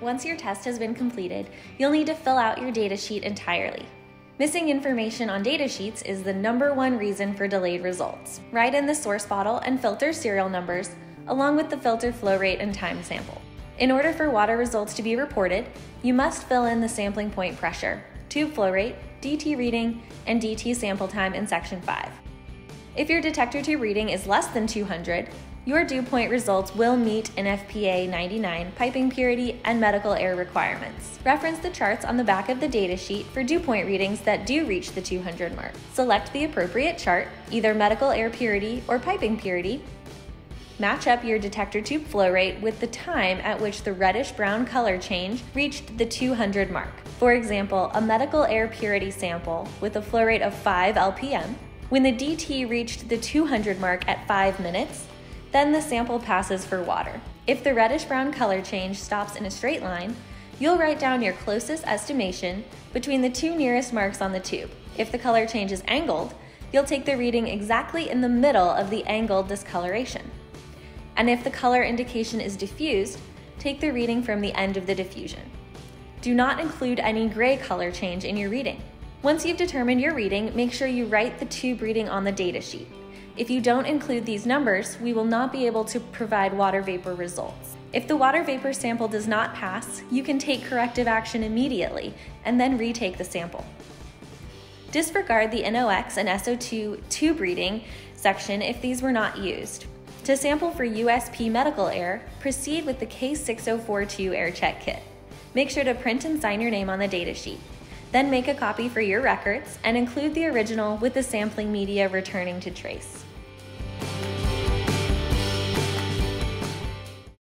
Once your test has been completed, you'll need to fill out your datasheet entirely. Missing information on datasheets is the number one reason for delayed results. Write in the source bottle and filter serial numbers, along with the filter flow rate and time sample. In order for water results to be reported, you must fill in the sampling point pressure, tube flow rate, DT reading, and DT sample time in section 5. If your detector tube reading is less than 200, your dew point results will meet NFPA 99 piping purity and medical air requirements. Reference the charts on the back of the datasheet for dew point readings that do reach the 200 mark. Select the appropriate chart, either medical air purity or piping purity. Match up your detector tube flow rate with the time at which the reddish brown color change reached the 200 mark. For example, a medical air purity sample with a flow rate of 5 LPM, when the DT reached the 200 mark at 5 minutes, then the sample passes for water. If the reddish brown color change stops in a straight line, you'll write down your closest estimation between the two nearest marks on the tube. If the color change is angled, you'll take the reading exactly in the middle of the angled discoloration. And if the color indication is diffused, take the reading from the end of the diffusion. Do not include any gray color change in your reading. Once you've determined your reading, make sure you write the tube reading on the data sheet. If you don't include these numbers, we will not be able to provide water vapor results. If the water vapor sample does not pass, you can take corrective action immediately and then retake the sample. Disregard the NOx and SO2 tube reading section if these were not used. To sample for USP medical air, proceed with the K6042 air check kit. Make sure to print and sign your name on the datasheet. Then make a copy for your records and include the original with the sampling media returning to trace.